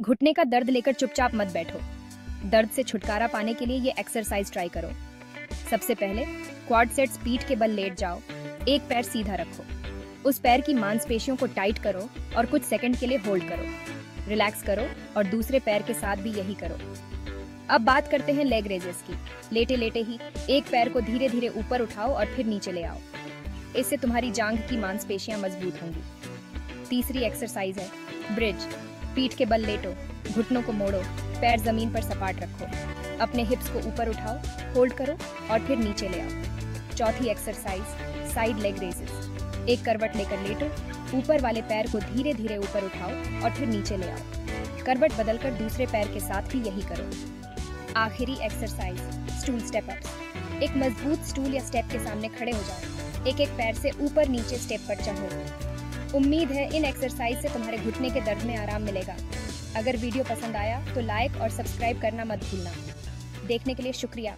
घुटने का दर्द लेकर चुपचाप मत बैठो। दर्द से छुटकारा पाने के लिए ये एक्सरसाइज ट्राई करो। सबसे पहले क्वाड सेट्स पीठ के बल लेट जाओ। एक पैर सीधा रखो। उस पैर की मांसपेशियों को टाइट करो और कुछ सेकंड के लिए होल्ड करो। रिलैक्स करो और दूसरे पैर के साथ भी यही करो। अब बात करते हैं लेग रेजेस की। लेटे लेटे ही एक पैर को धीरे धीरे ऊपर उठाओ और फिर नीचे ले आओ। इससे तुम्हारी जांघ की मांसपेशियाँ मज़बूत होंगी। तीसरी एक्सरसाइज है ब्रिज पीठ के बल लेटो, घुटनों को मोड़ो, पैर ज़मीन पर सपाट रखो। अपने हिप्स को ऊपर उठाओ होल्ड करो और फिर नीचे ले आओ। चौथी एक्सरसाइज साइड लेग रेसेस एक करवट लेकर लेटो, ऊपर वाले पैर को धीरे धीरे ऊपर उठाओ और फिर नीचे ले आओ। करवट बदलकर दूसरे पैर के साथ भी यही करो। आखिरी एक्सरसाइज स्टूल स्टेप अप एक मज़बूत स्टूल या स्टेप के सामने खड़े हो जाओ। एक एक पैर से ऊपर नीचे स्टेप पर चढ़ो। उम्मीद है इन एक्सरसाइज से तुम्हारे घुटने के दर्द में आराम मिलेगा। अगर वीडियो पसंद आया तो लाइक और सब्सक्राइब करना मत भूलना। देखने के लिए शुक्रिया।